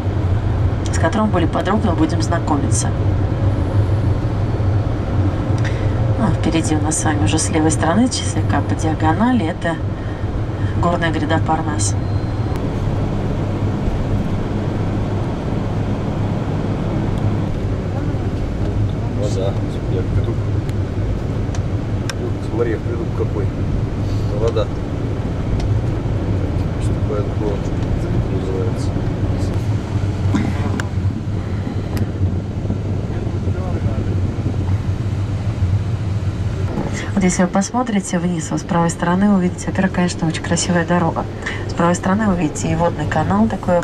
с которым более подробно будем знакомиться. Ну, впереди у нас с вами уже с левой стороны, слегка по диагонали, это горная гряда Парнас. Вода. Я приду. Смотри, приду какой. Вода. Чтобы это было, называется. Вот если вы посмотрите вниз, вот с правой стороны вы увидите, во-первых, конечно, очень красивая дорога. С правой стороны вы видите и водный канал такой,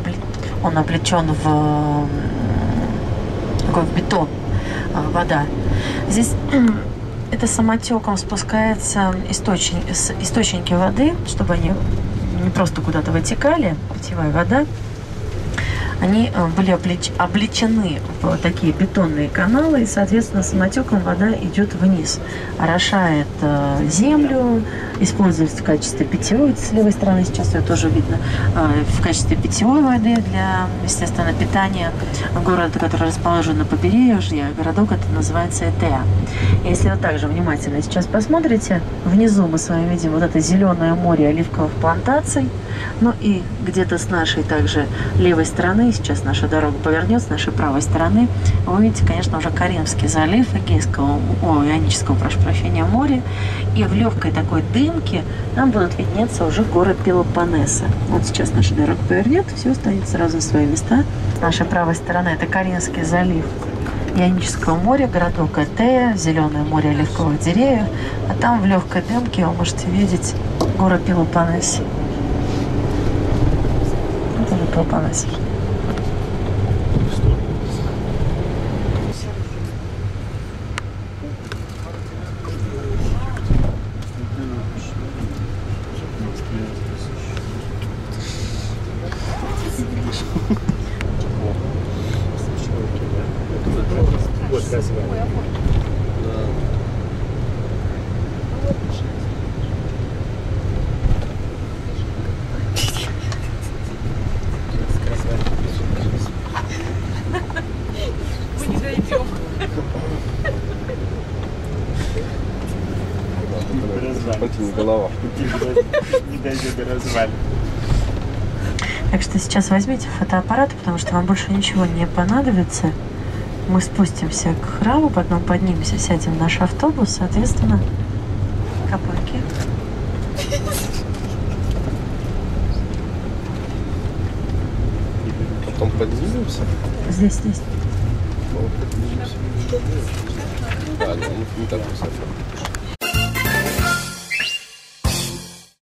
он облечен в, такой, в бетон, а, вода. Здесь <clears throat> это самотеком спускается источник, источники воды, чтобы они не просто куда-то вытекали, питьевая вода, они э, были облечены в такие бетонные каналы, и, соответственно, самотеком вода идет вниз, орошает э, землю, используется в качестве питьевой, с левой стороны сейчас ее тоже видно, э, в качестве питьевой воды для, естественно, питания города, который расположен на побережье, городок это называется Этеа. Если вы также внимательно сейчас посмотрите, внизу мы с вами видим вот это зеленое море оливковых плантаций, ну и где-то с нашей также левой стороны, сейчас наша дорога повернет, с нашей правой стороны, вы видите, конечно, уже Каримский залив, Эгейского, о, Ионического, прошу прощения, море. И в легкой такой дымке нам будут виднеться уже город Пелопоннеса. Вот сейчас наша дорога повернет, все станет сразу на свои места. С нашей правой стороны это Каринский залив. Ионического моря, городок Этея, зеленое море оливковых деревьев, а там в легкой дымке вы можете видеть город Пелопоннес. Это уже Пелопоннес. Это не голова. Не дойдет до развалин. Так что сейчас возьмите фотоаппарат, потому что вам больше ничего не понадобится. Мы спустимся к храму, потом поднимемся, сядем в наш автобус, соответственно, капельки. Потом поднимемся. Здесь, здесь.